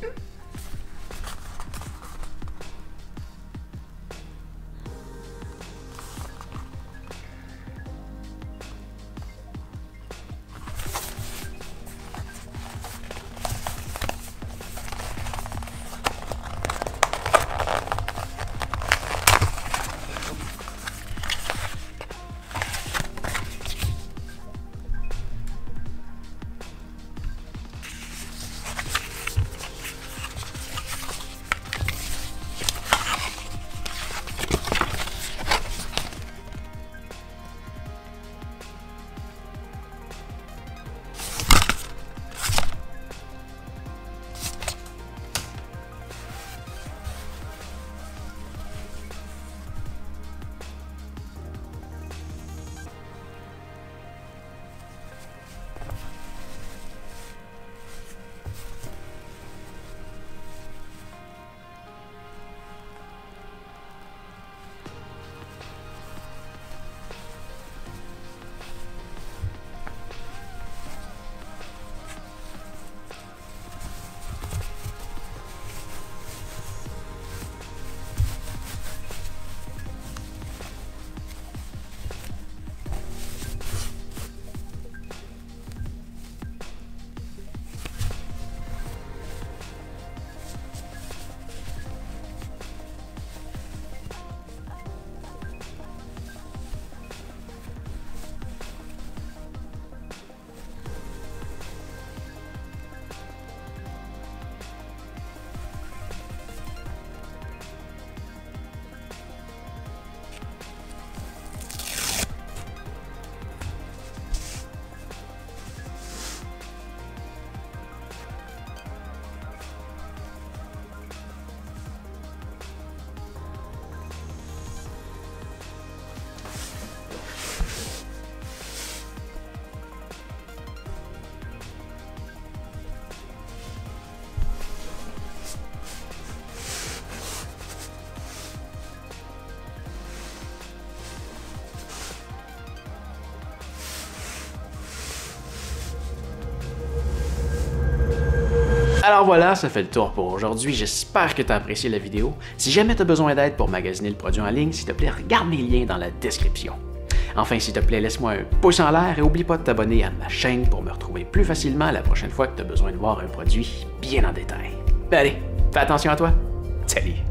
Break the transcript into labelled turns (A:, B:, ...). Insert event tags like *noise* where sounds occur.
A: Mm-hmm. *laughs* Alors voilà, ça fait le tour pour aujourd'hui. J'espère que tu as apprécié la vidéo. Si jamais tu as besoin d'aide pour magasiner le produit en ligne, s'il te plaît, regarde mes liens dans la description. Enfin, s'il te plaît, laisse-moi un pouce en l'air et oublie pas de t'abonner à ma chaîne pour me retrouver plus facilement la prochaine fois que tu as besoin de voir un produit bien en détail. Ben allez, fais attention à toi. Salut!